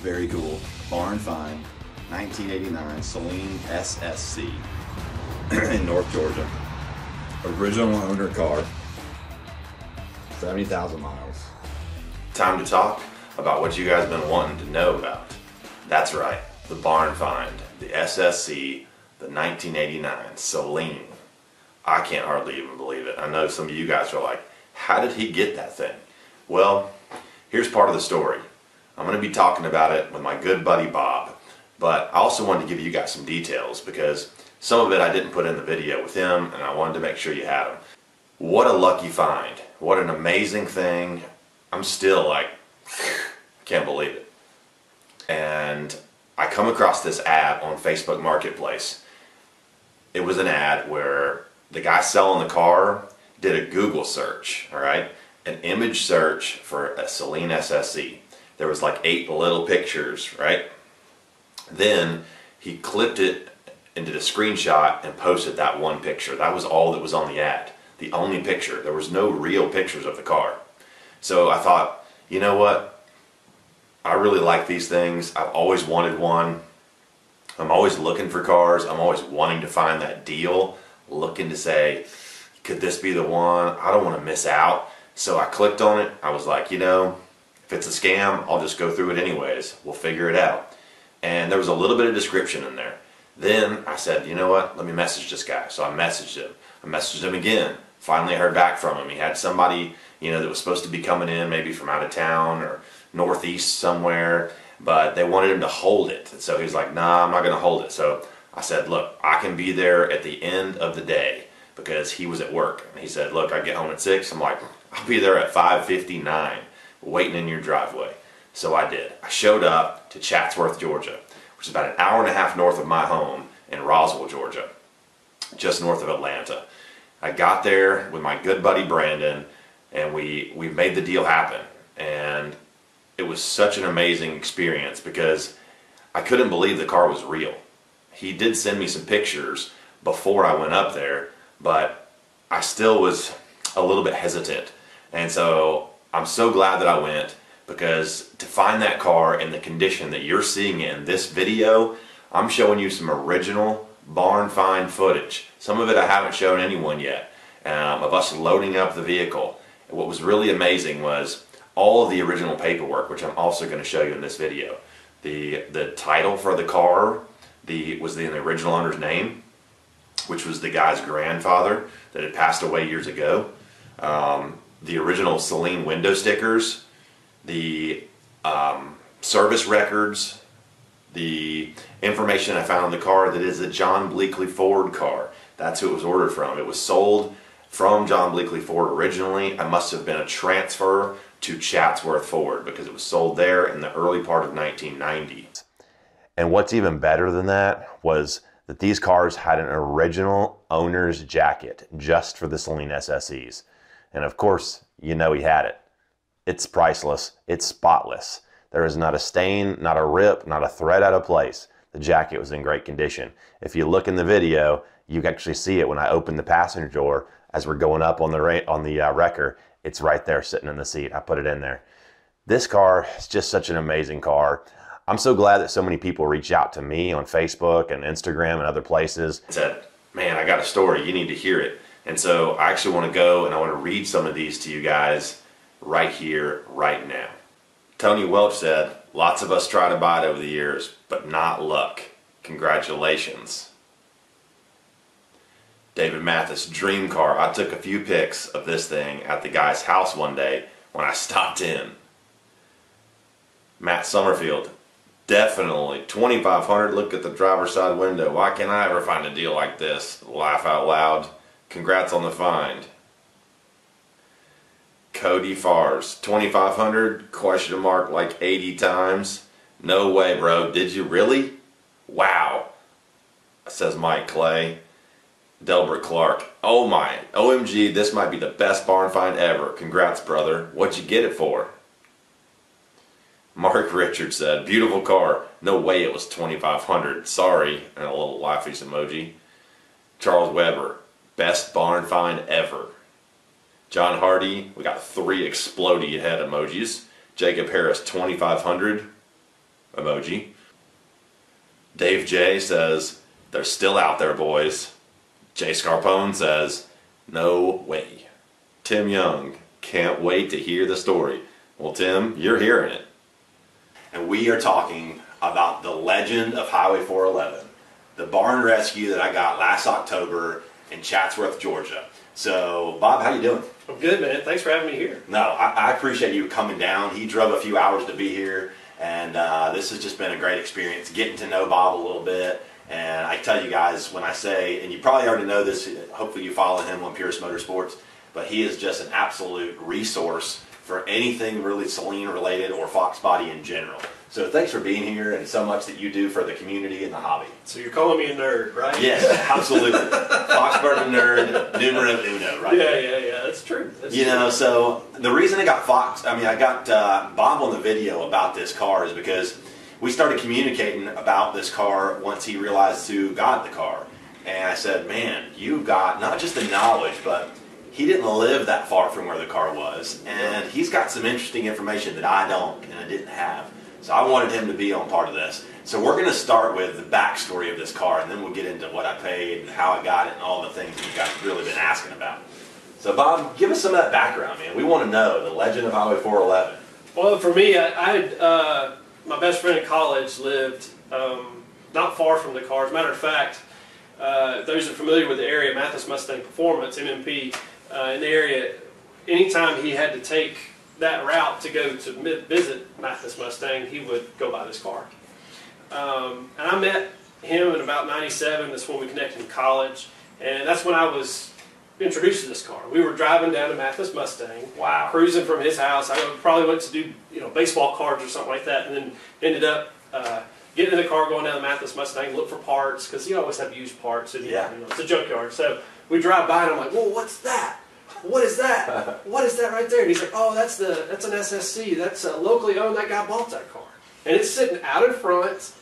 Very cool. Barn find, 1989 Saleen SSC in North Georgia. Original owner car, 70,000 miles. Time to talk about what you guys been wanting to know about. That's right, the barn find, the SSC, the 1989 Saleen. I can't hardly even believe it. I know some of you guys are like, how did he get that thing? Well, here's part of the story. I'm going to be talking about it with my good buddy Bob, but I also wanted to give you guys some details because some of it I didn't put in the video with him and I wanted to make sure you had them. What a lucky find. What an amazing thing. I'm still like, can't believe it. And I come across this ad on Facebook Marketplace. It was an ad where the guy selling the car did a Google search, all right? An image search for a Saleen SSC. There was like eight little pictures, right? Then he clipped it and did a screenshot and posted that one picture. That was all that was on the ad. The only picture. There was no real pictures of the car. So I thought, you know what? I really like these things. I've always wanted one. I'm always looking for cars. I'm always wanting to find that deal, looking to say, could this be the one? I don't want to miss out. So I clicked on it. I was like, you know, if it's a scam, I'll just go through it anyways. We'll figure it out. And there was a little bit of description in there. Then I said, you know what? Let me message this guy. So I messaged him. I messaged him again. Finally heard back from him. He had somebody, you know, that was supposed to be coming in maybe from out of town or northeast somewhere, but they wanted him to hold it. And so he was like, nah, I'm not going to hold it. So I said, look, I can be there at the end of the day because he was at work. And he said, look, I get home at 6. I'm like, I'll be there at 5.59 waiting in your driveway. So I did. I showed up to Chatsworth, Georgia, which is about an hour and a half north of my home in Roswell, Georgia, just north of Atlanta. I got there with my good buddy Brandon, and we, we made the deal happen. And it was such an amazing experience because I couldn't believe the car was real. He did send me some pictures before I went up there, but I still was a little bit hesitant. And so I'm so glad that I went because to find that car in the condition that you're seeing in this video, I'm showing you some original barn find footage. Some of it I haven't shown anyone yet um, of us loading up the vehicle. And what was really amazing was all of the original paperwork, which I'm also going to show you in this video. The, the title for the car the, was the, the original owner's name, which was the guy's grandfather that had passed away years ago. Um, the original Saleen window stickers, the um, service records, the information I found on the car that is a John Bleakley Ford car. That's who it was ordered from. It was sold from John Bleakley Ford originally. I must have been a transfer to Chatsworth Ford because it was sold there in the early part of 1990. And what's even better than that was that these cars had an original owner's jacket just for the Saleen SSCs. And of course, you know he had it. It's priceless, it's spotless. There is not a stain, not a rip, not a thread out of place. The jacket was in great condition. If you look in the video, you can actually see it when I open the passenger door as we're going up on the on the uh, wrecker. It's right there sitting in the seat. I put it in there. This car is just such an amazing car. I'm so glad that so many people reach out to me on Facebook and Instagram and other places. Said, man, I got a story. You need to hear it. And so I actually want to go and I want to read some of these to you guys right here, right now. Tony Welch said, lots of us try to buy it over the years, but not luck. Congratulations. David Mathis, dream car. I took a few pics of this thing at the guy's house one day when I stopped in. Matt Summerfield, definitely 2500 look at the driver's side window. Why can't I ever find a deal like this? Laugh out loud. Congrats on the find. Cody Fars, 2500 question mark like 80 times. No way, bro. Did you really? Wow. Says Mike Clay. Delbert Clark. Oh my. OMG, this might be the best barn find ever. Congrats, brother. What'd you get it for? Mark Richards said, beautiful car. No way it was 2500 Sorry. And a little laughies emoji. Charles Weber. Best barn find ever. John Hardy. We got three explodey head emojis. Jacob Harris, 2500 emoji. Dave J says, they're still out there, boys. Jay Scarpone says, no way. Tim Young, can't wait to hear the story. Well, Tim, you're hearing it. And we are talking about the legend of Highway 411, the barn rescue that I got last October in Chatsworth, Georgia. So, Bob, how you doing? I'm good, man. Thanks for having me here. No, I, I appreciate you coming down. He drove a few hours to be here, and uh, this has just been a great experience getting to know Bob a little bit. And I tell you guys, when I say, and you probably already know this, hopefully you follow him on Purist Motorsports, but he is just an absolute resource for anything really Saleen related or Fox Body in general. So thanks for being here and so much that you do for the community and the hobby. So you're calling me a nerd, right? Yes, absolutely. Foxbody nerd, numero uno, right? Yeah, yeah, yeah. That's true. That's You true. know, so the reason I got Fox, I mean, I got uh, Bob on the video about this car is because we started communicating about this car once he realized who got the car. And I said, man, you got not just the knowledge, but he didn't live that far from where the car was. And he's got some interesting information that I don't and I didn't have. So I wanted him to be on part of this. So we're going to start with the backstory of this car, and then we'll get into what I paid and how I got it and all the things you guys really been asking about. So Bob, give us some of that background, man. We want to know the legend of Highway 411. Well, for me, I, I had, uh, my best friend in college lived um, not far from the car. As a matter of fact, uh, those are familiar with the area, Mathis Mustang Performance, MMP, uh, in the area, anytime he had to take that route to go to visit Mathis Mustang, he would go by this car. Um, and I met him in about 97. That's when we connected in college. And that's when I was introduced to this car. We were driving down to Mathis Mustang Wow. cruising from his house. I probably went to do you know baseball cards or something like that, and then ended up uh, getting in the car, going down to Mathis Mustang, look for parts because you always have used parts. And, Yeah. you know, it's a junkyard. So we drive by, and I'm like, "Whoa, what's that? What is that? what is that right there?" And he's like, "Oh, that's the that's an SSC. That's uh, locally owned. That guy bought that car, and it's sitting out in front."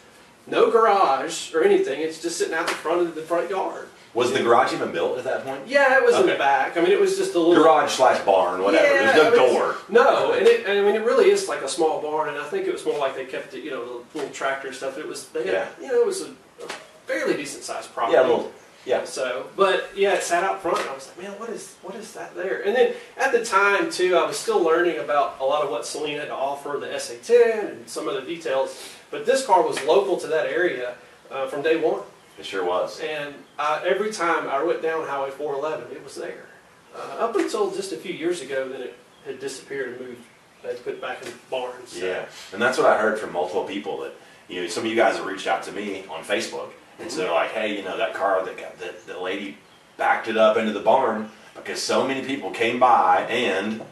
No garage or anything. It's just sitting out in front of the front yard. Was the garage even built at that point? Yeah, it was in the back. I mean, it was just a little Garage slash barn, whatever. Yeah, There's no I mean, door. No, and it, I mean it really is like a small barn, and I think it was more like they kept it, you know, the little tractor stuff. It was, they had, Yeah. you know, it was a, a fairly decent sized property. Yeah, a little. Yeah. So, but yeah, it sat out front, and I was like, man, what is what is that there? And then at the time too, I was still learning about a lot of what Saleen had to offer, the SA10 and some of the details. But this car was local to that area uh, from day one. It sure was. And I, every time I went down Highway 411, it was there. Uh, up until just a few years ago, then it had disappeared and moved. They put it back in barns. So- Yeah, and that's what I heard from multiple people that you know some of you guys have reached out to me on Facebook, and so they're like, hey, you know that car that got that the lady backed it up into the barn because so many people came by and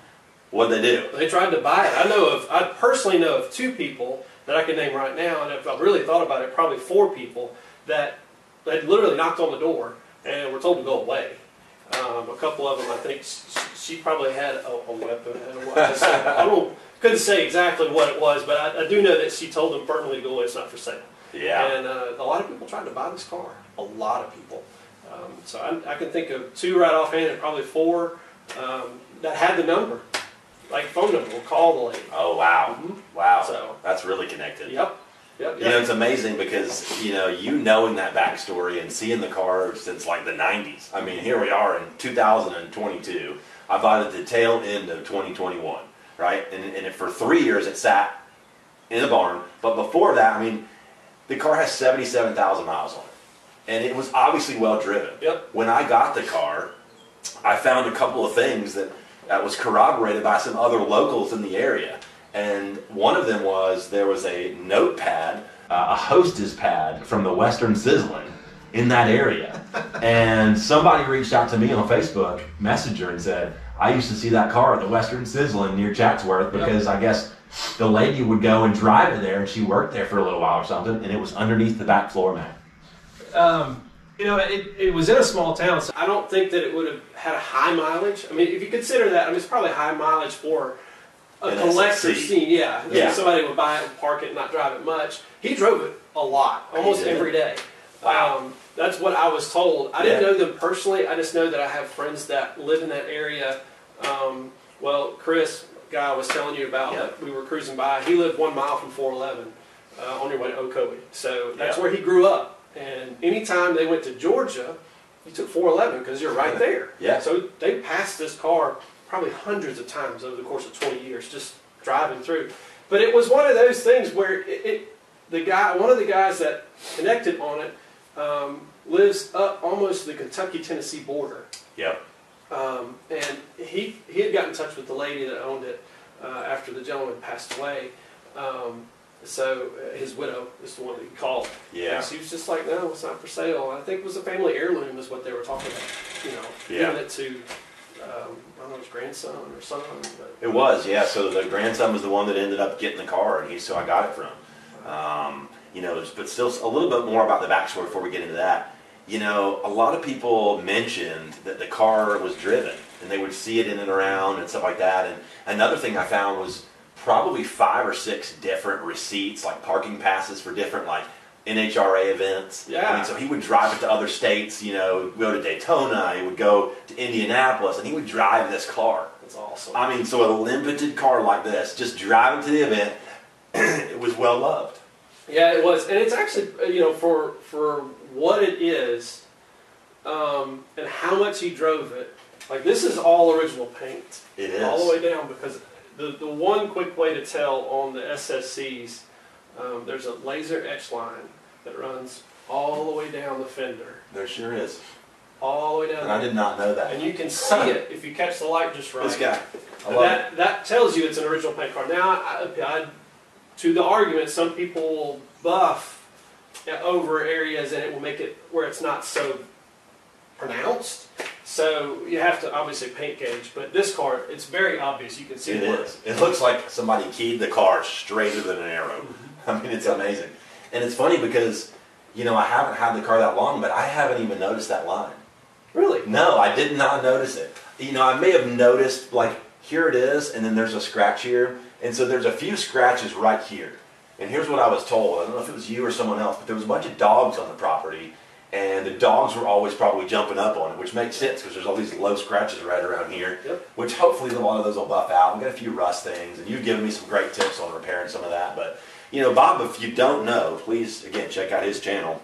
what they do? They tried to buy it. I know of. I personally know of two people that I can name right now, and if I really thought about it, probably four people that they literally knocked on the door and were told to go away. Um, a couple of them, I think, she, probably had a, a weapon. I don't couldn't say exactly what it was, but I, I do know that she told them firmly to go away. It's not for sale. Yeah, And uh, a lot of people tried to buy this car. A lot of people. Um, so I, I can think of two right offhand, and probably four um, that had the number, like phone number. We'll call the lady. Oh wow, Mhm. wow, So- that's really connected. Yep. Yep. You know, it's amazing because you know you knowing that backstory and seeing the car since like the '90s. I mean, here we are in 2022. I bought it at the tail end of 2021, right? And, and for three years it sat in the barn. But before that, I mean, the car has 77,000 miles on it, and it was obviously well driven. Yep. When I got the car, I found a couple of things that that was corroborated by some other locals in the area. And one of them was there was a notepad, uh, a hostess pad from the Western Sizzlin in that area. and somebody reached out to me on Facebook Messenger and said, I used to see that car at the Western Sizzlin near Chatsworth because I guess the lady would go and drive it there and she worked there for a little while or something and it was underneath the back floor mat. Um, you know, it, it was in a small town, so I don't think that it would have had a high mileage. I mean, if you consider that, I mean, it's probably high mileage for a An collector SSC. scene. Yeah, Yeah. somebody would buy it and park it and not drive it much. He drove it a lot, almost every day. Wow. Um, that's what I was told. I didn't Yeah. know them personally. I just know that I have friends that live in that area. Um, well, Chris, guy was telling you about, Yeah. that we were cruising by, he lived one mile from 411. uh, on your way to Ocoee. So that's Yeah. where he grew up. And anytime they went to Georgia, he took 411 because you're right there. Yeah. So they passed this car probably hundreds of times over the course of 20 years, just driving through. But it was one of those things where it, it the guy, one of the guys that connected on it, um, lives up almost the Kentucky-Tennessee border. Yep. Um, and he, he had got in touch with the lady that owned it uh, after the gentleman passed away. Um, so uh, his widow is the one that he called. Yeah. And she was just like, no, it's not for sale. I think it was a family heirloom is what they were talking about. You know, Yeah. giving it to, um, I don't know, his grandson or son. But, It was, yeah. So the grandson was the one that ended up getting the car, and he so I got it from. Um, you know, but still a little bit more about the backstory before we get into that. You know, a lot of people mentioned that the car was driven, and they would see it in and around and stuff like that. And another thing I found was probably five or six different receipts, like parking passes for different like NHRA events. I Yeah. mean, so he would drive it to other states. You know, go to Daytona. He would go to Indianapolis, and he would drive this car. That's awesome. I mean, so a limited car like this, just driving to the event, it was well loved. Yeah, it was, and it's actually uh, you know for for what it is, um, and how much he drove it. Like this is all original paint, It is. all the way down. Because the the one quick way to tell on the SSCs, um, there's a laser etch line that runs all the way down the fender, There sure is. all the way down. And I did not know that. and you can see it if you catch the light just right. This guy. I And love that that tells you it's an original paint car. Now, I, I, to the argument, some people will buff over areas and it will make it where it's not so pronounced. So you have to obviously paint gauge, but this car, it's very obvious. You can see it. the It work. is. It looks like somebody keyed the car straighter than an arrow. Mm-hmm. I mean, it's amazing. And it's funny because, you know, I haven't had the car that long, but I haven't even noticed that line. Really? No, I did not notice it. You know, I may have noticed, like, here it is, and then there's a scratch here. And so there's a few scratches right here. And here's what I was told. I don't know if it was you or someone else, but there was a bunch of dogs on the property, and the dogs were always probably jumping up on it, which makes sense because there's all these low scratches right around here, Yep. which hopefully a lot of those will buff out. We got a few rust things, and you've given me some great tips on repairing some of that. But, you know, Bob, if you don't know, please, again, check out his channel,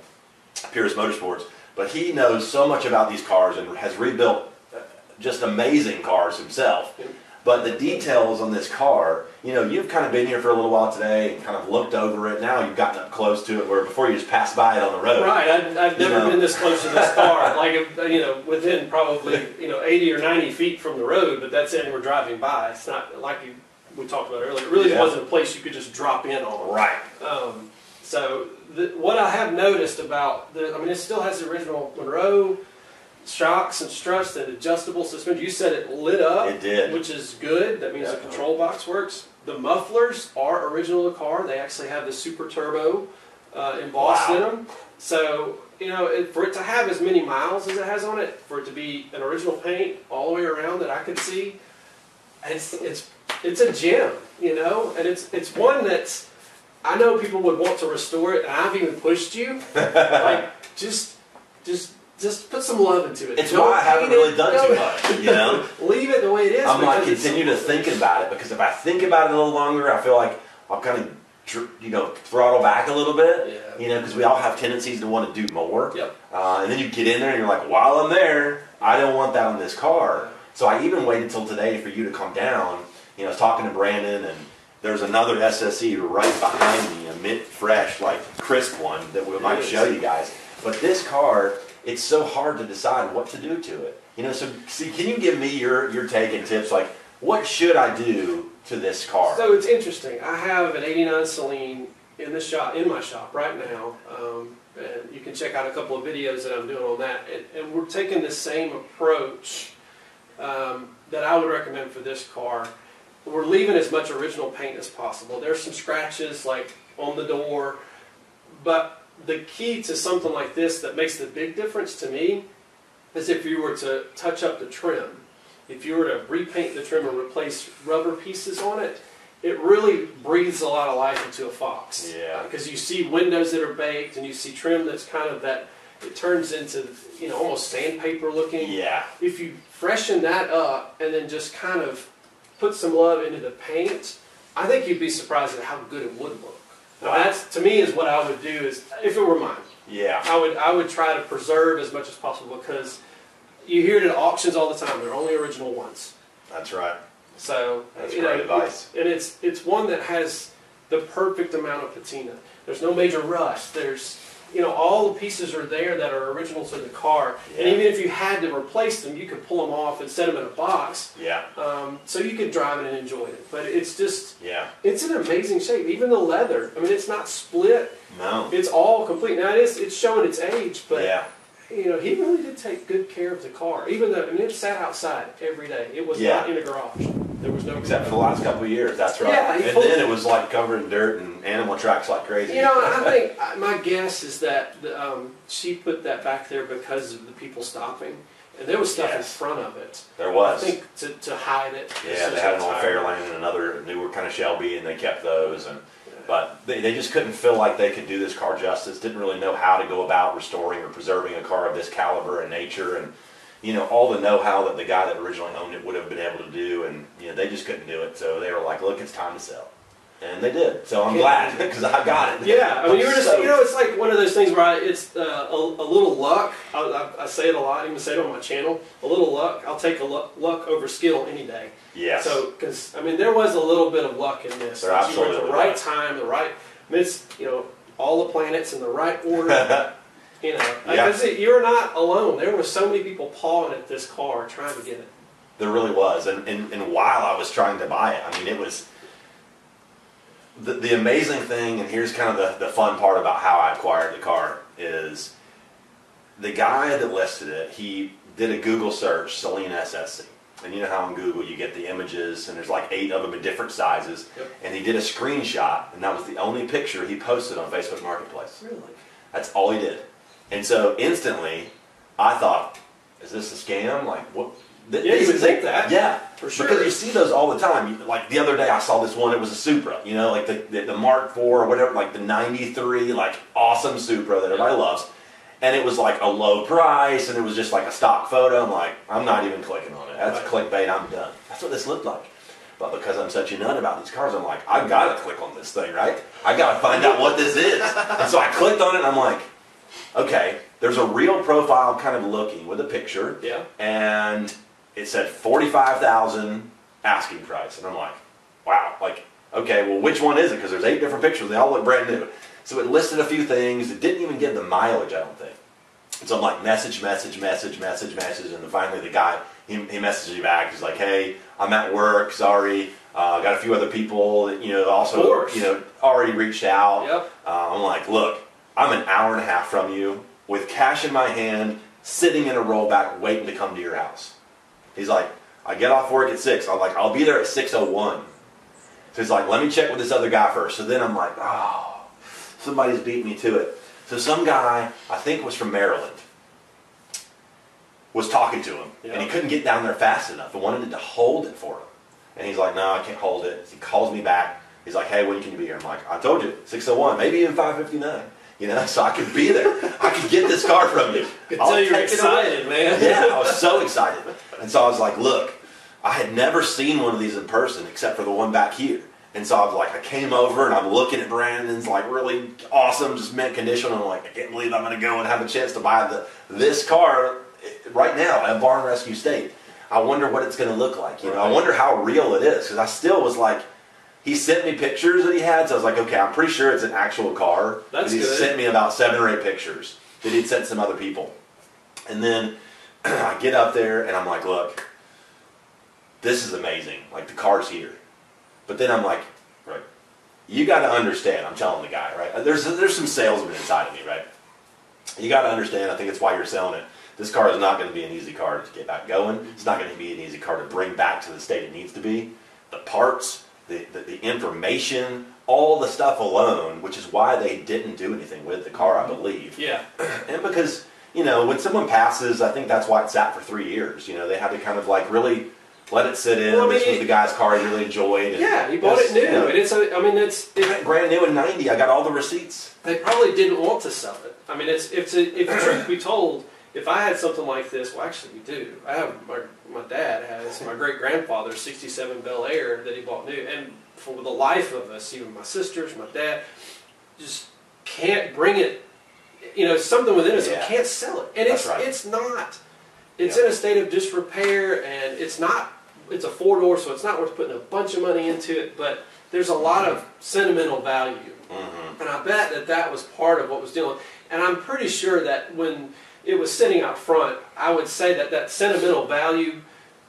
Pierce Motorsports. But he knows so much about these cars and has rebuilt uh, just amazing cars himself. Yep. But the details on this car, you know, you've kind of been here for a little while today and kind of looked over it. Now you've gotten up close to it, where before you just passed by it on the road. Right. I've, I've never know. been this close to this car. like, you know, within probably, you know, 80 or 90 feet from the road, but that's it. and We're driving by. It's not like you, we talked about earlier. It really Yeah. wasn't a place you could just drop in on. Right. Um, so the, what I have noticed about the, I mean, it still has the original Monroe shocks and struts and adjustable suspension. You said it lit up, It did. which is good. That means the Definitely. control box works. The mufflers are original to the car. They actually have the super turbo uh, embossed Wow. in them. So you know, it, for it to have as many miles as it has on it, for it to be an original paint all the way around that I could see, it's it's it's a gem, you know, and it's it's one that's I know people would want to restore it, and I've even pushed you, like just just just put some love into it. It's Don't why I haven't really it. done too much, you know? Leave it the way it is. I'm like continue to think about it because if I think about it a little longer, I feel like I'll kind of you know throttle back a little bit. Yeah. You know, because we all have tendencies to want to do more. Yep. Uh, and then you get in there and you're like, while I'm there, I don't want that on this car. So I even waited till today for you to come down. You know, I was talking to Brandon and there's another SSE right behind me, a mint fresh, like crisp one that we might show you guys. But this car, it's so hard to decide what to do to it. You know, so see, can you give me your your take and tips? Like, what should I do to this car? So it's interesting. I have an '89 Saleen in the shop, in my shop right now, um, and you can check out a couple of videos that I'm doing on that. And, and we're taking the same approach um, that I would recommend for this car. We're leaving as much original paint as possible. There's some scratches like on the door, but the key to something like this that makes the big difference to me is if you were to touch up the trim. If you were to repaint the trim and replace rubber pieces on it, it really breathes a lot of life into a Fox. Yeah. Uh, because you see windows that are baked and you see trim that's kind of that, it turns into, you know, almost sandpaper looking. yeah, If you freshen that up and then just kind of put some love into the paint, I think you'd be surprised at how good it would look. Now that's to me is what I would do is if it were mine. Yeah. I would I would try to preserve as much as possible because you hear it at auctions all the time. They're only original ones. That's right. So That's great know, advice. And it's it's one that has the perfect amount of patina. There's no major rust. There's you know all the pieces are there that are original to the car. And even if you had to replace them, you could pull them off and set them in a box, Yeah. um, so you could drive it and enjoy it. But it's just Yeah. it's an amazing shape. Even the leather. I mean, it's not split. No. It's all complete. Now it is it's showing its age, but yeah. you know he really did take good care of the car. Even though I mean it sat outside every day. It was Yeah. not in a garage. There was no Except for the last couple of years, that's right. Yeah, and then it was like covered in dirt and animal tracks like crazy. You know, I think my guess is that the, um, she put that back there because of the people stopping, and there was stuff in front of it. there was. I think to, to hide it. Yeah, they had an old Fairlane and another newer kind of Shelby, and they kept those. And but they, they just couldn't feel like they could do this car justice. Didn't really know how to go about restoring or preserving a car of this caliber and nature, and you know all the know-how that the guy that originally owned it would have been able to do. And you know they just couldn't do it. So they were like, "Look, it's time to sell," and they did. So I'm Yeah. glad because I got it. Yeah, I mean, you were just, so- you know, it's like one of those things where I, it's uh, a, a little luck. I, I, I say it a lot, I even say it on my channel. A little luck. I'll take a luck, luck over skill any day. Yeah. So, because I mean, there was a little bit of luck in this. There That you were at the absolutely right time, the right. I mean, it's you know all the planets in the right order. you know, Yeah. because you're not alone. There were so many people pawing at this car trying to get it. There really was, and, and and while I was trying to buy it, I mean, it was the the amazing thing. And here's kind of the the fun part about how I acquired the car is the guy that listed it. He did a Google search, Saleen SSC, and you know how on Google you get the images, and there's like eight of them in different sizes. Yep. And he did a screenshot, and that was the only picture he posted on Facebook Marketplace. Really? That's all he did. And so instantly, I thought, is this a scam? Like, what? th- Yeah, you would think that. Yeah, For sure. Because you see those all the time. Like the other day, I saw this one. It was a Supra. You know, like the the, the Mark IV or whatever, like the '93, like awesome Supra that everybody loves. And it was like a low price, and it was just like a stock photo. I'm like, I'm not even clicking on it. That's Right. clickbait. I'm done. That's what this looked like. But because I'm such a nut about these cars, I'm like, I gotta click on this thing, right? I gotta find out what this is. And so I clicked on it, and I'm like, okay, there's a real profile kind of looking with a picture, Yeah. and it said 45,000 asking price. And I'm like, wow, like, okay, well, which one is it? Because there's eight different pictures, they all look brand new. So it listed a few things, it didn't even give the mileage, I don't think. So I'm like, message, message, message, message, message, and then finally the guy, he, he messages me back, he's like, hey, I'm at work, sorry, uh, got a few other people that, you know, also, you know, already reached out. Yep. Uh, I'm like, look, I'm an hour and a half from you with cash in my hand, sitting in a rollback, waiting to come to your house. He's like, I get off work at six. I'm like, I'll be there at six oh one. So he's like, let me check with this other guy first. So then I'm like, oh, somebody's beat me to it. So some guy, I think was from Maryland, was talking to him, and he couldn't get down there fast enough and wanted to hold it for him. And he's like, no, I can't hold it. He calls me back. He's like, hey, when can you be here? I'm like, I told you, 601, maybe even 559. You know, so I could be there. I could get this car from you. I you're excited, man. Yeah, I was so excited. And so I was like, look, I had never seen one of these in person except for the one back here. And so I was like, I came over and I'm looking at Brandon's like really awesome, just mint condition. And I'm like, I can't believe I'm going to go and have a chance to buy the this car right now at Barn Rescue State. I wonder what it's going to look like. You know, I wonder how real it is because I still was like, he sent me pictures that he had, so I was like, okay, I'm pretty sure it's an actual car. That's he good. sent me about seven or eight pictures that he'd sent some other people. And then I get up there and I'm like, look, this is amazing. Like the car's here. But then I'm like, right, you got to understand. I'm telling the guy, right? There's there's some salesman inside of me, right? You got to understand. I think it's why you're selling it. This car is not going to be an easy car to get back going. It's not going to be an easy car to bring back to the state it needs to be. The parts, the, the, the information, all the stuff alone, which is why they didn't do anything with the car, I believe Yeah. and because you know when someone passes i think that's why it sat for three years you know they had to kind of like really let it sit in Well, I mean, this was the guy's car he really enjoyed Yeah, he bought it new, you know, and it's. A, I mean, it's. It, brand new in 90 i got all the receipts they probably didn't want to sell it. I mean, it's if the, if the truth be told, if I had something like this, well, actually, we do. I have my my dad has my great grandfather's '67 Bel Air that he bought new, and for the life of us, even my sisters, my dad, just can't bring it. You know, something within us. Yeah. Can't sell it, and That's it's right. it's not. It's Yeah. in a state of disrepair, and it's not. It's a four door, so it's not worth putting a bunch of money into it. But there's a lot of sentimental value, Mm-hmm. and I bet that that was part of what was dealing. And I'm pretty sure that when it was sitting out front, I would say that that sentimental value,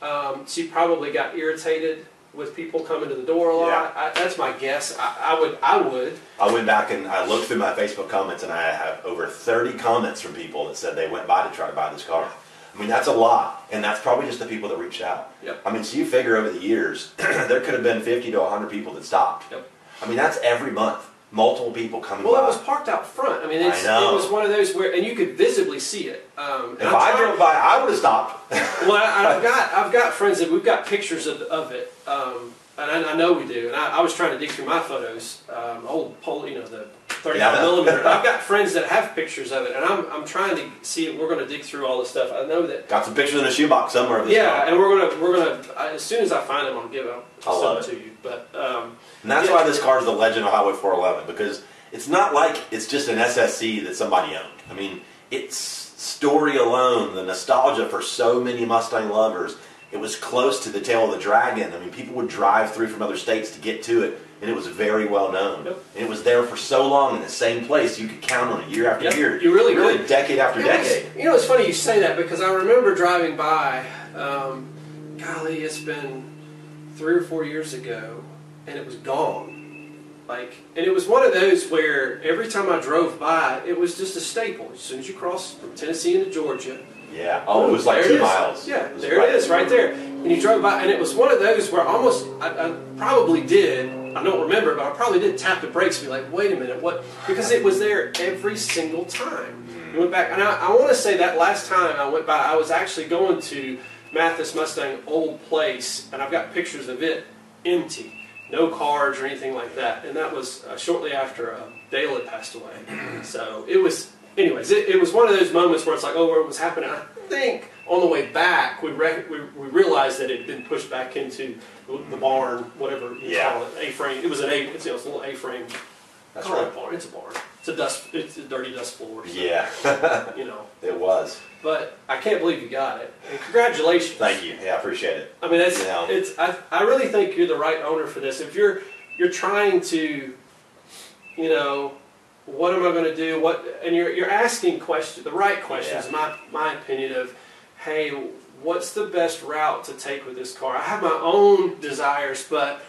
um, she probably got irritated with people coming to the door a lot. I, that's my guess. I, I would. I would. I went back and I looked through my Facebook comments, and I have over 30 comments from people that said they went by to try to buy this car. I mean, that's a lot, and that's probably just the people that reached out. Yep. I mean, so you figure over the years, there could have been 50 to 100 people that stopped. Yep. I mean, that's every month, multiple people coming Well, by. it was parked out front. I mean, it's, I know. it was one of those where, and you could visibly see it. Um, if I drove by, I would have stopped. well, I, I've got I've got friends that we've got pictures of, of it, um, and I, I know we do. And I, I was trying to dig through my photos, um, old pole, you know, the 35 Yeah, millimeter. I've got friends that have pictures of it, and I'm I'm trying to see. It. We're going to dig through all this stuff. I know that. Got some pictures in a shoebox somewhere of this Yeah, car. and we're gonna we're gonna as soon as I find them, I'll give them. I'll send to you. But um, And that's Yeah. why this car is the legend of Highway 411 because it's not like it's just an SSC that somebody owned. I mean, its story alone, the nostalgia for so many Mustang lovers, it was close to the tail of the dragon. I mean, people would drive through from other states to get to it, and it was very well known. Yep. And it was there for so long in the same place you could count on it year after Yep, year. you really could. decade after You know, it's- decade. You know, it's funny you say that because I remember driving by. Um, golly, it's been three or four years ago, and it was gone. Like, and it was one of those where every time I drove by, it was just a staple. As soon as you cross from Tennessee into Georgia, Yeah. Oh, it was like two miles. Yeah, there it is, right there. And you drove by, and it was one of those where almost I, I probably did. I don't remember, but I probably did tap the brakes and be like, "Wait a minute, what?" Because it was there every single time. You went back, and I, I want to say that last time I went by, I was actually going to Mathis Mustang old place, and I've got pictures of it empty, no cars or anything like that. And that was uh, shortly after uh, Dale had passed away. so it was, anyways, it, it was one of those moments where it's like, oh, what was happening? I think on the way back, we, rec- we, we realized that it had been pushed back into the, barn, whatever you Yeah. call it, A-frame. It was an A, it's, you know, it's a little A-frame. That's it right. barn. It's a barn. It's a dust. It's a dirty dust floor. so, Yeah, You know, it was. but I can't believe you got it. And congratulations. Thank you. Yeah, I appreciate it. I mean, that's Yeah. it's. I, I really think you're the right owner for this. If you're you're trying to, you know, what am I going to do? What and you're you're asking questions, the right questions. Yeah. My my opinion of, hey, what's the best route to take with this car? I have my own desires, but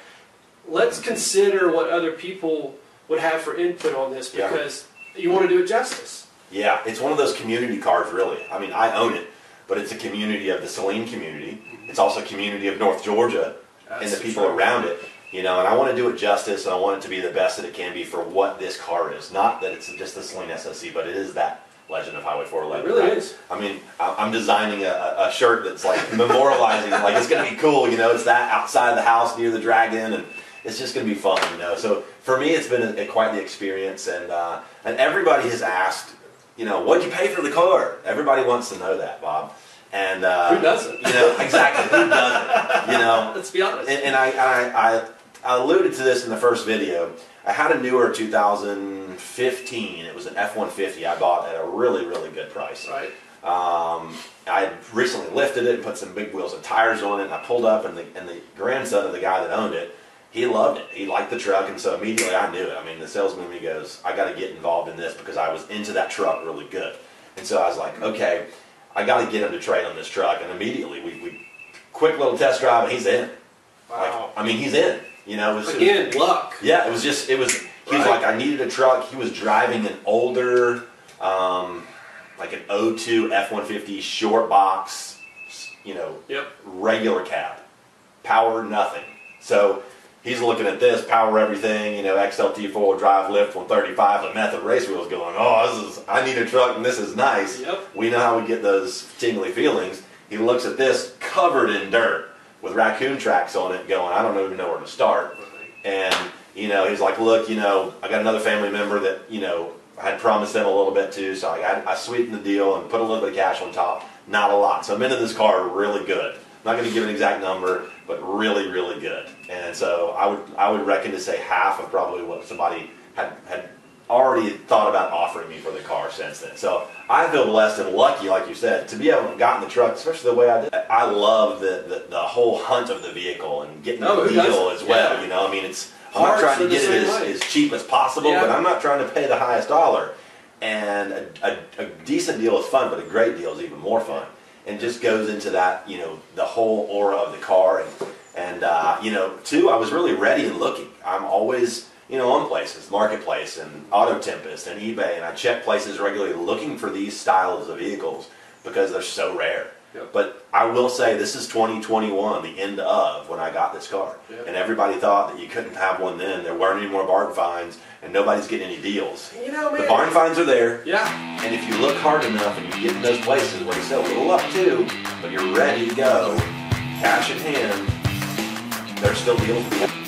let's consider what other people would have for input on this Yeah. because you want to do it justice. Yeah, it's one of those community cars, really. I mean, I own it, but it's a community of the Saleen community. Mm-hmm. It's also a community of North Georgia and the people true. around it. You know, and I want to do it justice, and I want it to be the best that it can be for what this car is. Not that it's just the Saleen SSC, but it is that Legend of Highway 411. It really right? is. I mean, I- I'm designing a, a shirt that's like memorializing, like it's going to be cool. You know, it's that outside of the house near the dragon, and it's just going to be fun. You know, so for me, it's been a, a- quite the experience, and uh, and everybody has asked, you know, what'd you pay for the car? Everybody wants to know that, Bob. And uh, Who doesn't? You know, exactly. Who doesn't? You know, Let's be honest. and, and I, I, I, I alluded to this in the first video. I had a newer 2015. It was an F-150 I bought at a really, really good price. right. Um, I recently lifted it and put some big wheels and tires on it, and I pulled up, and the, and the grandson of the guy that owned it, he loved it. He liked the truck, and so immediately I knew it. I mean, the salesman me goes, I got to get involved in this because I was into that truck really good. And so I was like, okay, I got to get him to trade on this truck, and immediately we, we quick little test drive, and he's in. Wow. Like, I mean, he's in. You know, it was, it was- Again, luck. yeah, it was just it was. He was Right. like, I needed a truck. He was driving an older, um, like an 02 F150 short box, you know, Yep. regular cab, power nothing. So he's looking at this, power everything, you know, XLT four wheel drive lift 135 with method race wheels going. Oh, this is I need a truck and this is nice. Yep. We know how we get those tingly feelings. He looks at this covered in dirt with raccoon tracks on it, going, I don't even know where to start. And, you know, he's like, look, you know, I got another family member that, you know, I had promised them a little bit too, so I, I sweetened the deal and put a little bit of cash on top. Not a lot. So I'm into this car really good. I'm not going to give an exact number, but really, really good. And so I would, I would reckon to say half of probably what somebody had, had already thought about offering me for the car since then. So I feel blessed and lucky, like you said, to be able to get in the truck, especially the way I did. I love the, the, the whole hunt of the vehicle and getting Oh, the who deal doesn't? as well. Yeah. You know, I mean, it's I'm not trying to get it as, as cheap as possible, Yeah. but I'm not trying to pay the highest dollar. And a, a, a decent deal is fun, but a great deal is even more fun. And just goes into that, you know, the whole aura of the car. And, and uh, you know, two, I was really ready and looking. I'm always, you know, on places, Marketplace and Auto Tempest and eBay, and I check places regularly looking for these styles of vehicles because they're so rare. Yep. But I will say this is 2021, the end of when I got this car. Yep. And everybody thought that you couldn't have one then. There weren't any more barn finds, and nobody's getting any deals. You know, man. The barn finds are there, Yeah. and if you look hard enough and you get in those places where you sell a little up too, but you're ready to go, cash in hand, there's still deals to be had.